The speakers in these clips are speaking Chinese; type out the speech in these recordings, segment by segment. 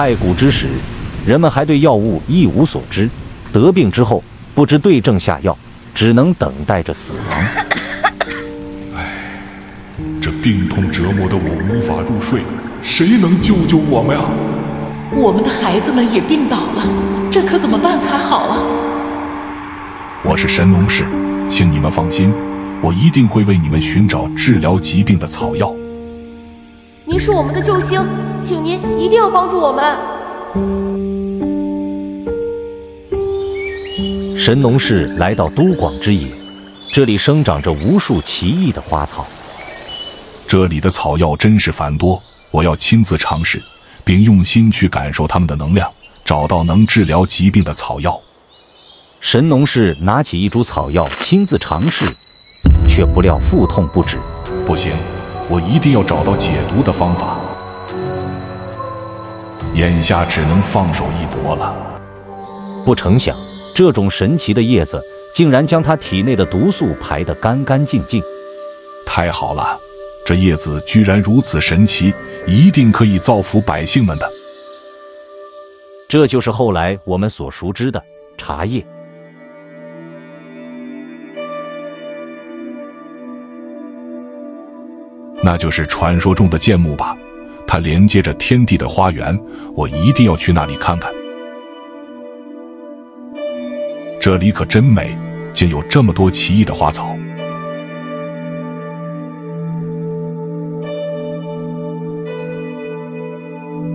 太古之时，人们还对药物一无所知，得病之后不知对症下药，只能等待着死亡。这病痛折磨得我无法入睡，谁能救救我们呀？我们的孩子们也病倒了，这可怎么办才好啊？我是神农氏，请你们放心，我一定会为你们寻找治疗疾病的草药。您是我们的救星，请您一定要帮助我们。神农氏来到都广之野，这里生长着无数奇异的花草。这里的草药真是繁多，我要亲自尝试，并用心去感受它们的能量，找到能治疗疾病的草药。神农氏拿起一株草药，亲自尝试，却不料腹痛不止。不行，我一定要找到解毒的方法。眼下只能放手一搏了。不成想，这种神奇的叶子竟然将他体内的毒素排得干干净净。太好了！这叶子居然如此神奇，一定可以造福百姓们的。这就是后来我们所熟知的茶叶。那就是传说中的剑木吧？它连接着天地的花园，我一定要去那里看看。这里可真美，竟有这么多奇异的花草。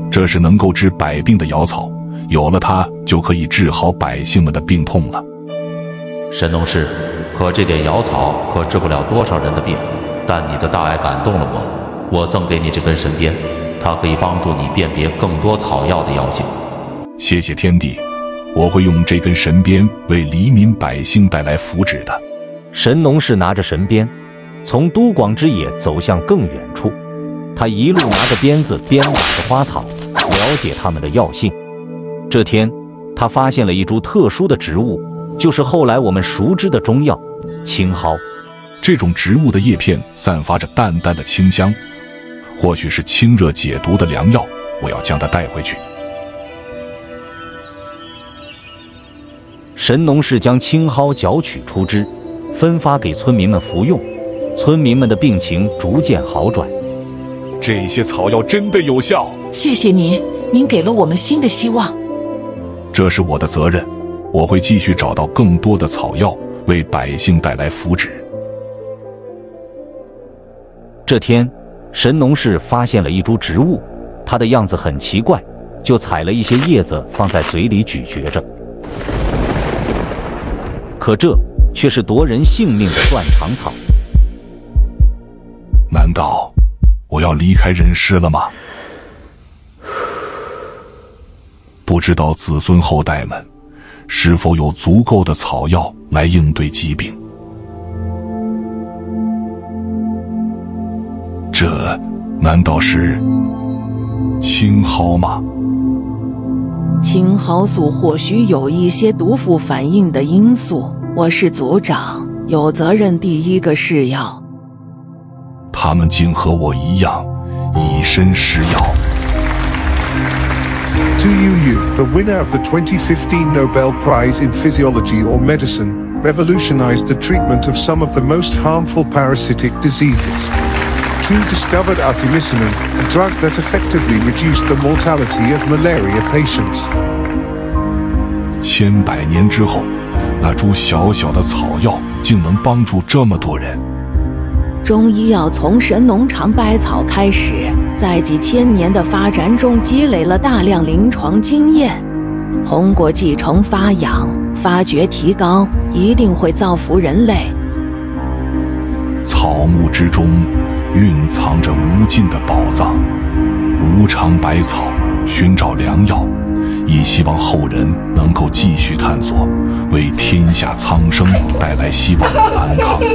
这是能够治百病的瑶草，有了它就可以治好百姓们的病痛了。神农氏，可这点瑶草可治不了多少人的病，但你的大爱感动了我，我赠给你这根神鞭，它可以帮助你辨别更多草药的药性。谢谢天帝，我会用这根神鞭为黎民百姓带来福祉的。神农氏拿着神鞭，从都广之野走向更远处，他一路拿着鞭子，鞭打着花草。了解它们的药性。这天，他发现了一株特殊的植物，就是后来我们熟知的中药青蒿。这种植物的叶片散发着淡淡的清香，或许是清热解毒的良药。我要将它带回去。神农氏将青蒿绞取出汁，分发给村民们服用，村民们的病情逐渐好转。这些草药真的有效。谢谢您，您给了我们新的希望。这是我的责任，我会继续找到更多的草药，为百姓带来福祉。这天，神农氏发现了一株植物，它的样子很奇怪，就采了一些叶子放在嘴里咀嚼着。可这却是夺人性命的断肠草。难道我要离开人世了吗？不知道子孙后代们是否有足够的草药来应对疾病？难道是青蒿吗？青蒿素或许有一些毒副反应的因素。我是组长，有责任第一个试药。他们竟和我一样，以身试药。Tu Youyou, the winner of the 2015 Nobel Prize in Physiology or Medicine, revolutionized the treatment of some of the most harmful parasitic diseases. Tu discovered artemisinin, a drug that effectively reduced the mortality of malaria patients. 千百年之后，那株小小的草药竟能帮助这么多人。中医药从神农尝百草开始，在几千年的发展中积累了大量临床经验。通过继承发扬、发掘提高，一定会造福人类。草木之中蕴藏着无尽的宝藏，无常百草寻找良药，以希望后人能够继续探索，为天下苍生带来希望和安康。